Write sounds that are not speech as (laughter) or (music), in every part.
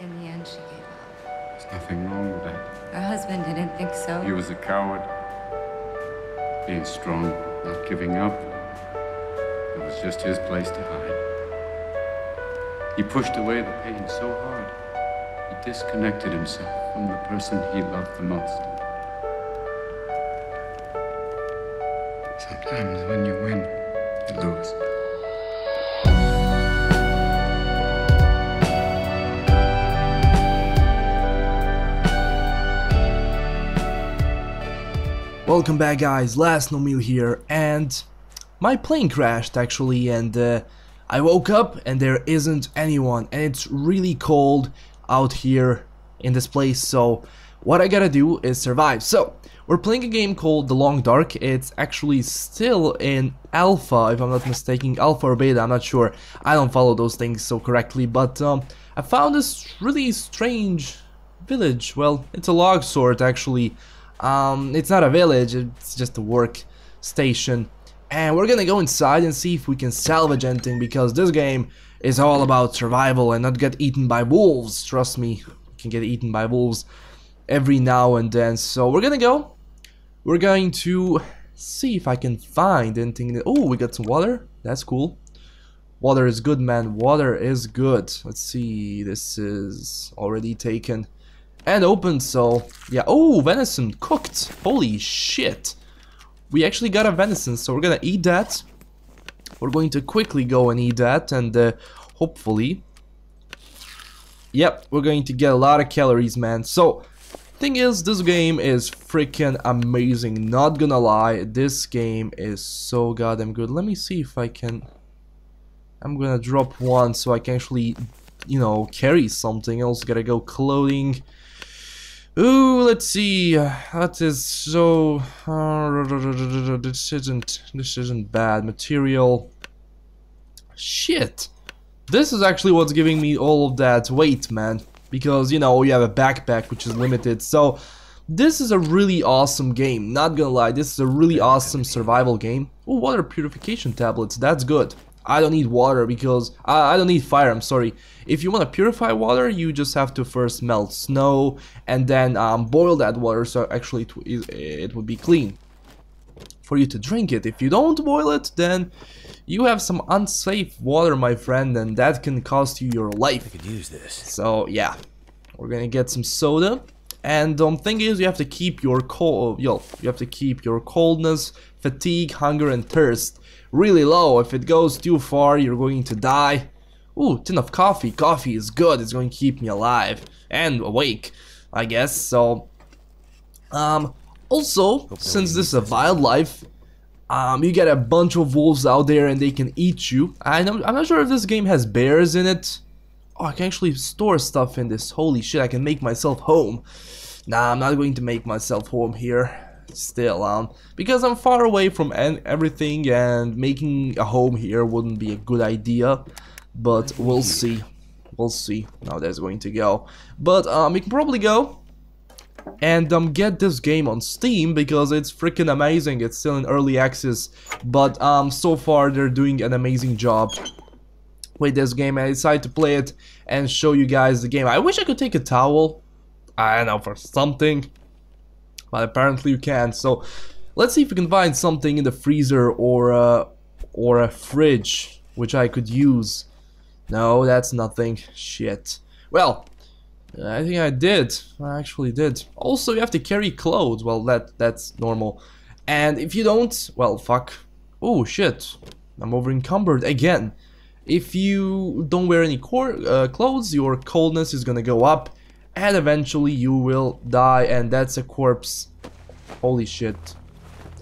In the end, she gave up. There's nothing wrong with that. Her husband didn't think so. He was a coward. Being strong, not giving up. It was just his place to hide. He pushed away the pain so hard, he disconnected himself from the person he loved the most. Sometimes when you win, you lose. Welcome back guys, Last Known Meal here, and my plane crashed actually, and uh, I woke up and there isn't anyone, and it's really cold out here in this place, so what I gotta do is survive. So, we're playing a game called The Long Dark, it's actually still in alpha, if I'm not mistaken, alpha or beta, I'm not sure, I don't follow those things so correctly, but um, I found this really strange village, well, it's a log sort actually, um, it's not a village, it's just a work station. And we're gonna go inside and see if we can salvage anything because this game is all about survival and not get eaten by wolves. Trust me, we can get eaten by wolves every now and then. So we're gonna go. We're going to see if I can find anything. Oh, we got some water. That's cool. Water is good, man. Water is good. Let's see. This is already taken and open, so yeah. Oh, venison cooked. Holy shit. We actually got a venison, so we're gonna eat that. We're going to quickly go and eat that, and uh, hopefully... Yep, we're going to get a lot of calories, man. So, thing is, this game is freaking amazing. Not gonna lie, this game is so goddamn good. Let me see if I can... I'm gonna drop one so I can actually, you know, carry something. else. gotta go clothing... Ooh, let's see. That is so. Uh, this isn't. This isn't bad material. Shit. This is actually what's giving me all of that weight, man. Because you know you have a backpack which is limited. So this is a really awesome game. Not gonna lie, this is a really awesome survival game. Oh, water purification tablets. That's good. I don't need water because I, I don't need fire, I'm sorry. If you want to purify water, you just have to first melt snow and then um, boil that water so actually it, it would be clean for you to drink it. If you don't boil it, then you have some unsafe water, my friend, and that can cost you your life. I could use this. So yeah, we're gonna get some soda. And um, thing is, you have to keep your cold, yo, you have to keep your coldness, fatigue, hunger, and thirst really low. If it goes too far, you're going to die. Ooh, tin of coffee. Coffee is good. It's going to keep me alive and awake, I guess. So, um, also, since this is a wildlife, um, you get a bunch of wolves out there and they can eat you. I'm, I'm not sure if this game has bears in it. Oh, I can actually store stuff in this. Holy shit, I can make myself home. Nah, I'm not going to make myself home here still um because I'm far away from everything and making a home here wouldn't be a good idea but we'll see. We'll see how that's going to go. But um we can probably go and um get this game on Steam because it's freaking amazing. It's still in early access but um so far they're doing an amazing job with this game. I decided to play it and show you guys the game. I wish I could take a towel I don't know for something but apparently you can't. So let's see if we can find something in the freezer or a, or a fridge which I could use. No, that's nothing. Shit. Well, I think I did. I actually did. Also, you have to carry clothes. Well, that that's normal. And if you don't, well, fuck. Oh, shit. I'm over encumbered again. If you don't wear any uh, clothes, your coldness is gonna go up and eventually you will die and that's a corpse. Holy shit.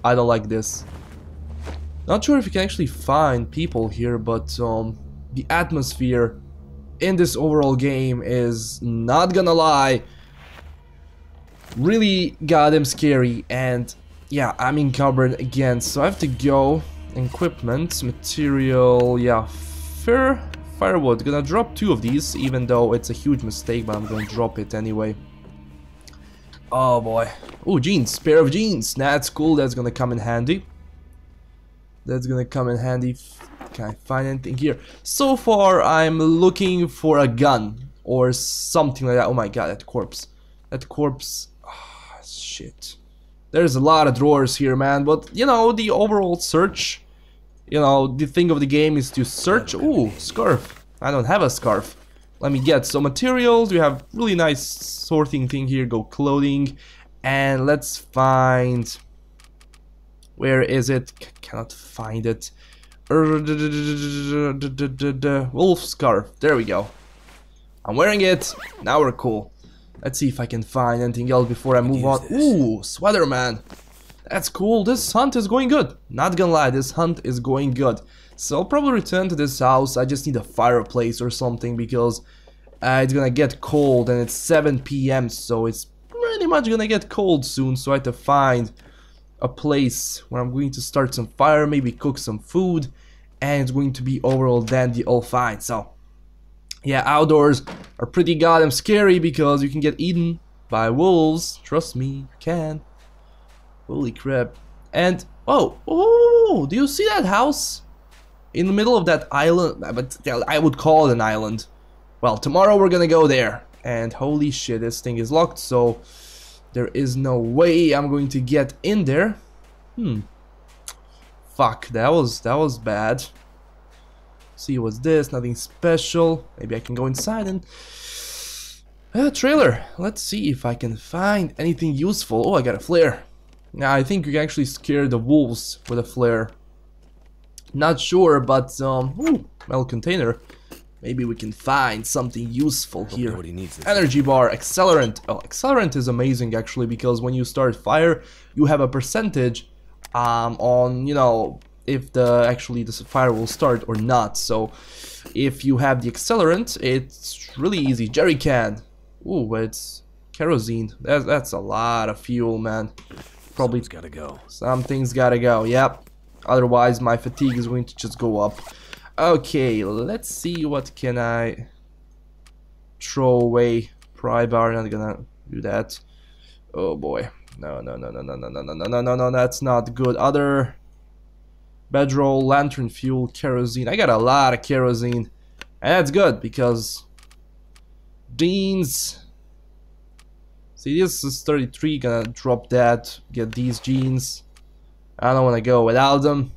I don't like this. Not sure if you can actually find people here but um, the atmosphere in this overall game is not gonna lie really goddamn scary. And yeah I'm encumbered again so I have to go. Equipment material yeah fair Firewood, gonna drop two of these, even though it's a huge mistake, but I'm gonna drop it anyway. Oh boy. Oh, jeans, pair of jeans. That's cool, that's gonna come in handy. That's gonna come in handy. Can I find anything here? So far, I'm looking for a gun. or something like that. Oh my god, that corpse. That corpse. Ah, shit. There's a lot of drawers here, man. But, you know, the overall search, you know, the thing of the game is to search. Ooh, scarf. I don't have a scarf. Let me get some materials. We have really nice sorting thing here. Go clothing. And let's find... Where is it? C cannot find it. Wolf scarf. There we go. I'm wearing it. Now we're cool. Let's see if I can find anything else before I move on. Ooh, sweater man. That's cool. This hunt is going good. Not gonna lie, this hunt is going good. So I'll probably return to this house. I just need a fireplace or something because uh, it's gonna get cold and it's 7 p.m. So it's pretty much gonna get cold soon. So I have to find a place where I'm going to start some fire, maybe cook some food, and it's going to be overall dandy all fine. So yeah, outdoors are pretty goddamn scary because you can get eaten by wolves. Trust me, you can. Holy crap. And, oh, oh, do you see that house? In the middle of that island, but I would call it an island. Well, tomorrow we're gonna go there. And holy shit, this thing is locked, so there is no way I'm going to get in there. Hmm. Fuck, that was, that was bad. See what's this, nothing special. Maybe I can go inside and... Uh, trailer. Let's see if I can find anything useful. Oh, I got a flare. Now, I think you can actually scare the wolves with a flare. Not sure, but, um, ooh, metal container. Maybe we can find something useful here. He needs Energy bar, accelerant. Oh, accelerant is amazing actually because when you start fire, you have a percentage um, on, you know, if the actually the fire will start or not. So if you have the accelerant, it's really easy. Jerry can. Ooh, it's kerosene. That's, that's a lot of fuel, man. Probably Something's gotta go. Something's gotta go, yep. Otherwise, my fatigue is going to just go up. Okay, let's see what can I throw away. Pry bar, not gonna do that. Oh boy. No, no, no, no, no, no, no, no, no, no, no, no, that's not good. Other bedroll, lantern fuel, kerosene. I got a lot of kerosene. And that's good because jeans. See, this is 33, gonna drop that, get these jeans. I don't want to go without them.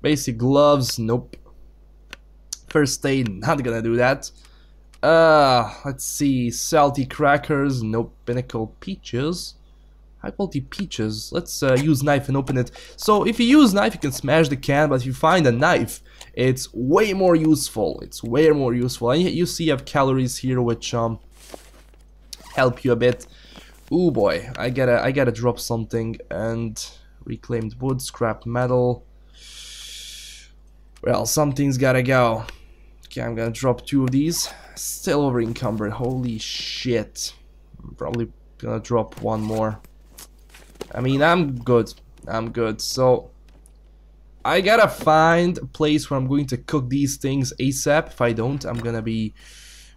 Basic gloves, nope. First aid, not gonna do that. Uh, let's see, salty crackers, nope. Pinnacle peaches. High quality peaches. Let's uh, use knife and open it. So if you use knife, you can smash the can, but if you find a knife, it's way more useful. It's way more useful. And you see, you have calories here, which um help you a bit. Ooh boy, I gotta I gotta drop something and reclaimed wood, scrap metal. Well, something's gotta go. Okay, I'm gonna drop two of these. Still over encumbered. Holy shit. I'm probably gonna drop one more. I mean, I'm good. I'm good. So, I gotta find a place where I'm going to cook these things ASAP. If I don't, I'm gonna be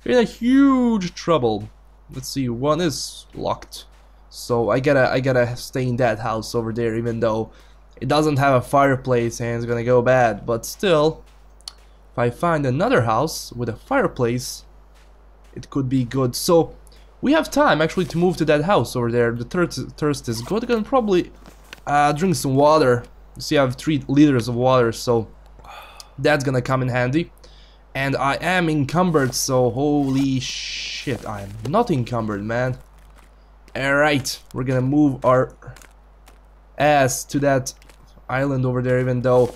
in a huge trouble. Let's see, one is locked. So I gotta I gotta stay in that house over there even though it doesn't have a fireplace and it's gonna go bad. But still, if I find another house with a fireplace, it could be good. So we have time actually to move to that house over there. The thirst, thirst is good. I can probably uh, drink some water. You see I have 3 liters of water so that's gonna come in handy. And I am encumbered so holy shit I am not encumbered man. Alright, we're gonna move our ass to that island over there even though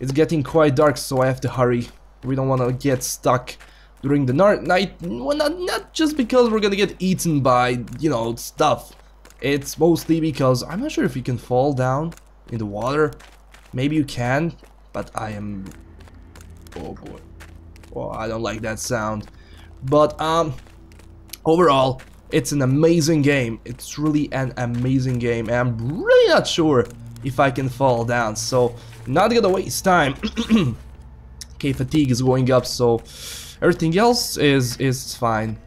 it's getting quite dark so I have to hurry. We don't want to get stuck during the night. Well, not, not just because we're gonna get eaten by, you know, stuff. It's mostly because I'm not sure if you can fall down in the water. Maybe you can, but I am... Oh boy. Oh, I don't like that sound. But, um, overall, it's an amazing game. It's really an amazing game. And I'm really not sure if I can fall down. So, not gonna waste time. (clears throat) okay, fatigue is going up, so everything else is, is fine.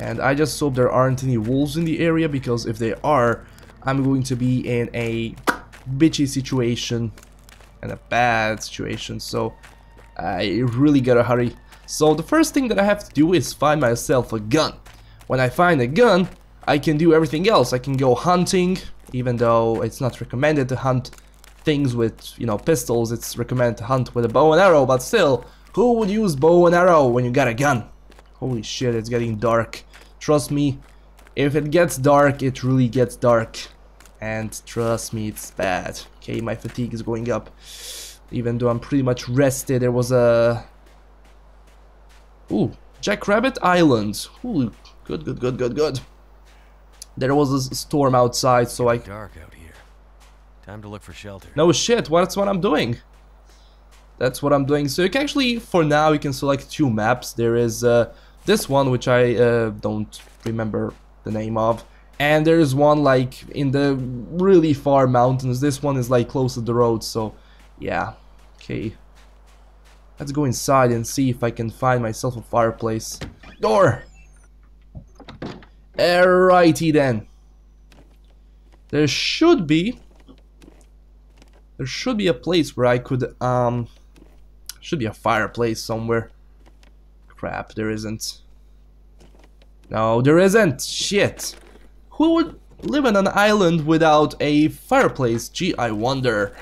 And I just hope there aren't any wolves in the area, because if they are, I'm going to be in a bitchy situation and a bad situation. So, I really gotta hurry. So the first thing that I have to do is find myself a gun. When I find a gun, I can do everything else. I can go hunting, even though it's not recommended to hunt things with, you know, pistols. It's recommended to hunt with a bow and arrow, but still, who would use bow and arrow when you got a gun? Holy shit, it's getting dark. Trust me, if it gets dark, it really gets dark. And trust me, it's bad. Okay, my fatigue is going up. Even though I'm pretty much rested, there was a... Ooh, Jackrabbit Island. Ooh, good, good, good, good, good. There was a storm outside, so I... Dark out here. Time to look for shelter. No shit, that's what I'm doing. That's what I'm doing. So you can actually, for now, you can select two maps. There is uh, this one, which I uh, don't remember the name of. And there's one like in the really far mountains. This one is like close to the road, so yeah. Okay. Let's go inside and see if I can find myself a fireplace. Door! Alrighty then. There should be... There should be a place where I could, um... Should be a fireplace somewhere. Crap, there isn't. No, there isn't! Shit! Who would live on an island without a fireplace? Gee, I wonder.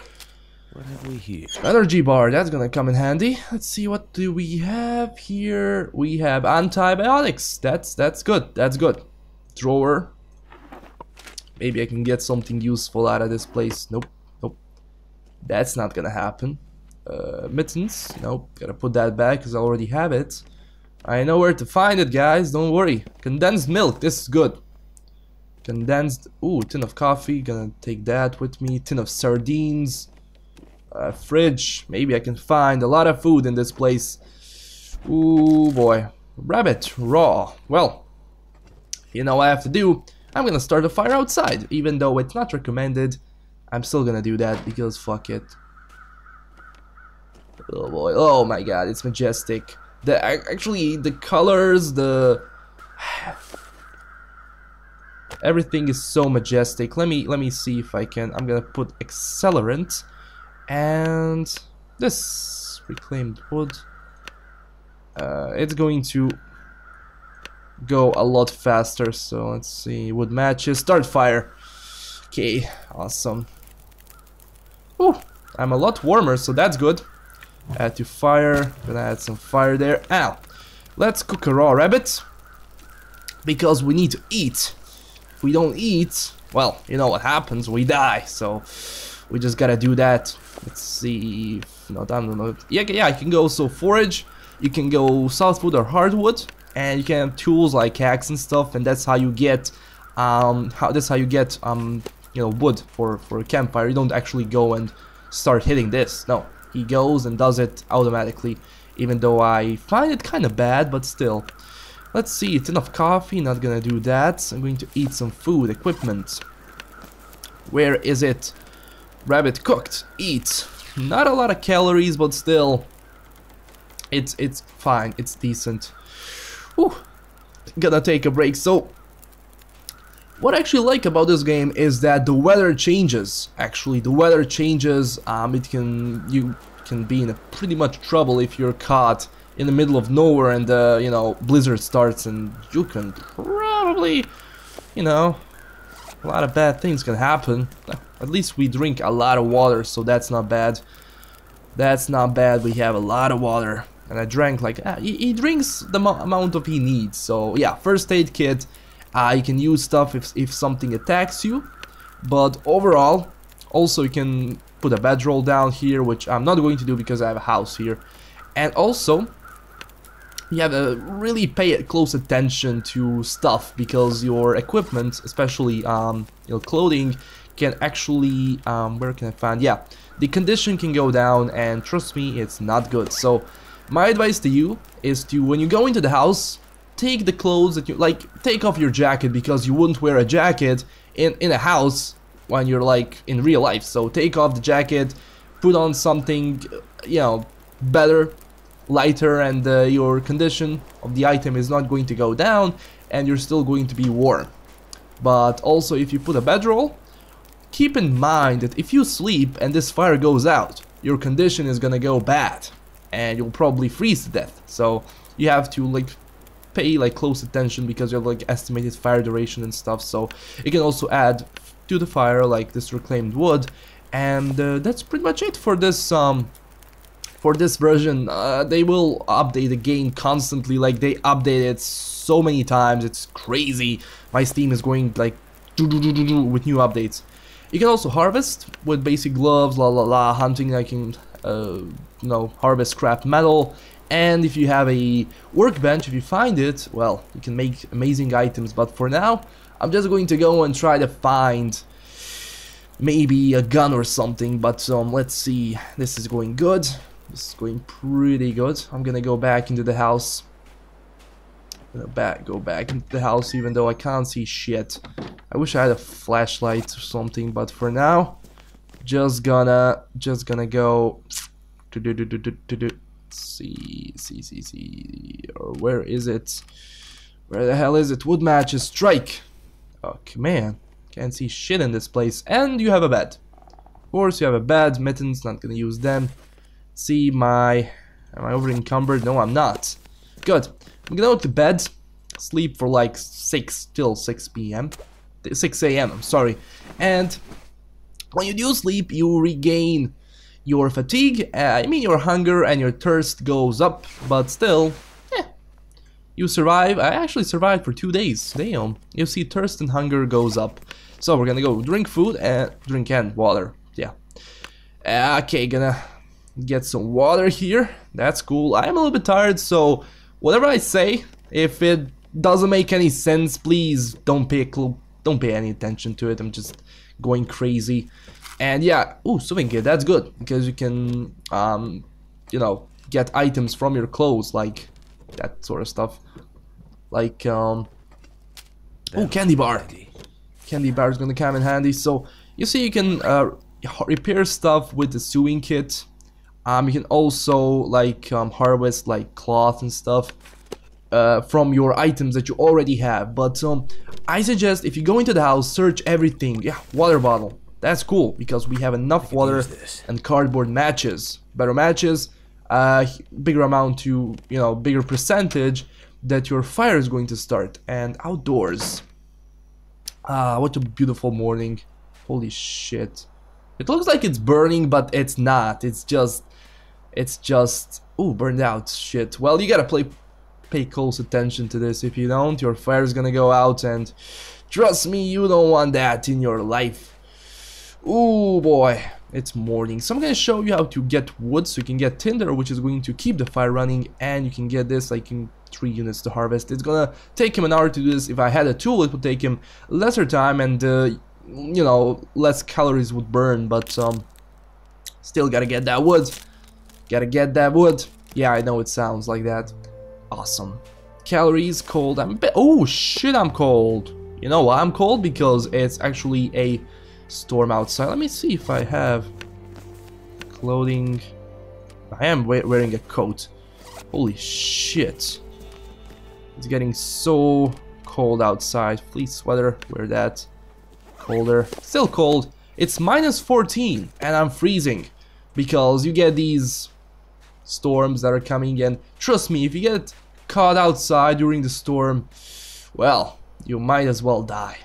What have we here? Energy bar, that's gonna come in handy. Let's see, what do we have here? We have antibiotics. That's that's good. That's good. Drawer. Maybe I can get something useful out of this place. Nope. Nope. That's not gonna happen. Uh, mittens. Nope. Gotta put that back because I already have it. I know where to find it, guys. Don't worry. Condensed milk. This is good. Condensed. Ooh, tin of coffee. Gonna take that with me. Tin of sardines. Uh, fridge. Maybe I can find a lot of food in this place. Ooh, boy. Rabbit. Raw. Well, you know what I have to do. I'm gonna start a fire outside. Even though it's not recommended, I'm still gonna do that because fuck it. Oh boy. Oh my god, it's majestic. The Actually, the colors, the... (sighs) Everything is so majestic. Let me let me see if I can. I'm gonna put accelerant and this reclaimed wood. Uh, it's going to go a lot faster. So let's see. Wood matches. Start fire. Okay, awesome. Ooh, I'm a lot warmer, so that's good. Add to fire. Gonna add some fire there. Ow. Let's cook a raw rabbit. Because we need to eat. If we don't eat, well, you know what happens. We die. So we just gotta do that. Let's see. No, I don't know. Yeah, yeah, I can go so forage. You can go softwood or hardwood, and you can have tools like axe and stuff, and that's how you get, um, how that's how you get, um, you know, wood for for a campfire. You don't actually go and start hitting this. No, he goes and does it automatically. Even though I find it kind of bad, but still. Let's see, it's enough coffee, not gonna do that. I'm going to eat some food, equipment. Where is it? Rabbit cooked, eat. Not a lot of calories, but still, it's it's fine, it's decent. Whew. Gonna take a break. So, what I actually like about this game is that the weather changes. Actually, the weather changes. Um, it can you can be in a pretty much trouble if you're caught in the middle of nowhere and uh, you know blizzard starts and you can probably, you know, a lot of bad things can happen. At least we drink a lot of water, so that's not bad. That's not bad. We have a lot of water. And I drank like, ah, he, he, drinks the amount of he needs. So yeah, first aid kit. Uh, you can use stuff if, if something attacks you. But overall, also you can put a bedroll down here, which I'm not going to do because I have a house here. And also, you have to really pay close attention to stuff because your equipment, especially um, your clothing, can actually, um, where can I find, yeah, the condition can go down and trust me, it's not good. So my advice to you is to, when you go into the house, take the clothes that you, like, take off your jacket because you wouldn't wear a jacket in, in a house when you're like in real life. So take off the jacket, put on something, you know, better, lighter and uh, your condition of the item is not going to go down and you're still going to be warm. But also if you put a bedroll, keep in mind that if you sleep and this fire goes out, your condition is gonna go bad. and you'll probably freeze to death. So you have to like pay like close attention because you have like estimated fire duration and stuff. So you can also add to the fire like this reclaimed wood, and uh, that's pretty much it for this um for this version. Uh, they will update the game constantly, like they update it so many times. It's crazy. My Steam is going like with new updates. You can also harvest with basic gloves, la la la, hunting. I can, uh, you know, harvest scrap metal. And if you have a workbench, if you find it, well, you can make amazing items. But for now, I'm just going to go and try to find maybe a gun or something. But um, let's see. This is going good. This is going pretty good. I'm gonna go back into the house. I'm gonna back, go back into the house even though I can't see shit. I wish I had a flashlight or something, but for now, just gonna, just gonna go. Do do do do do do do. See, see, see, see. Or where is it? Where the hell is it? Wood matches, strike. Oh man, can't see shit in this place. And you have a bed. Of course, you have a bed. Mittens, not gonna use them. See my. Am I over encumbered? No, I'm not. Good. I'm gonna go to bed. Sleep for like 6 till 6 p.m. 6 a.m. I'm sorry. And when you do sleep, you regain your fatigue, uh, I mean your hunger and your thirst goes up, but still, eh, you survive. I actually survived for two days. Damn. You see, thirst and hunger goes up. So we're gonna go drink food and drink and water. Yeah. Uh, okay, gonna get some water here. That's cool. I'm a little bit tired, so whatever I say, if it doesn't make any sense, please don't pay a clue. don't pay any attention to it. I'm just going crazy. And yeah, ooh, sewing kit, that's good because you can, um, you know, get items from your clothes, like that sort of stuff. Like, um, oh, candy bar. Candy bar is gonna come in handy. So you see, you can uh, repair stuff with the sewing kit. Um, you can also like um, harvest like cloth and stuff uh, from your items that you already have. But um, I suggest if you go into the house, search everything. Yeah, water bottle. That's cool because we have enough water and cardboard matches. Better matches, uh, bigger amount to, you know, bigger percentage that your fire is going to start. And outdoors. Ah, what a beautiful morning. Holy shit. It looks like it's burning, but it's not. It's just, it's just, ooh, burned out. Shit. Well, you gotta play, pay close attention to this. If you don't, your fire is gonna go out and trust me, you don't want that in your life. Oh boy, it's morning. So I'm to show you how to get wood so you can get tinder which is going to keep the fire running and you can get this like in 3 units to harvest. It's gonna take him an hour to do this. If I had a tool it would take him lesser time and uh, you know less calories would burn but um, still gotta get that wood. Gotta get that wood. Yeah I know it sounds like that. Awesome. Calories cold. I'm oh shit I'm cold. You know why I'm cold? Because it's actually a storm outside. Let me see if I have clothing. I am wearing a coat. Holy shit. It's getting so cold outside. Fleece sweater, wear that. Colder. Still cold. It's minus 14 and I'm freezing because you get these storms that are coming and trust me, if you get caught outside during the storm, well, you might as well die.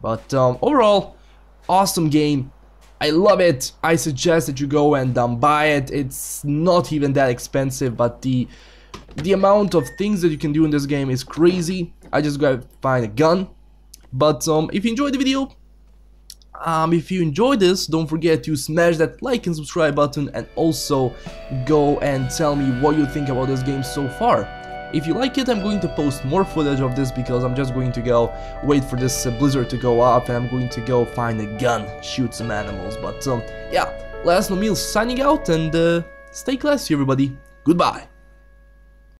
But um, overall, awesome game. I love it. I suggest that you go and um, buy it. It's not even that expensive, but the the amount of things that you can do in this game is crazy. I just gotta find a gun. But um, if you enjoyed the video, um, if you enjoyed this, don't forget to smash that like and subscribe button and also go and tell me what you think about this game so far. If you like it, I'm going to post more footage of this because I'm just going to go wait for this uh, blizzard to go off and I'm going to go find a gun, shoot some animals. But um, yeah, Last Known Meal signing out and uh, stay classy everybody. Goodbye.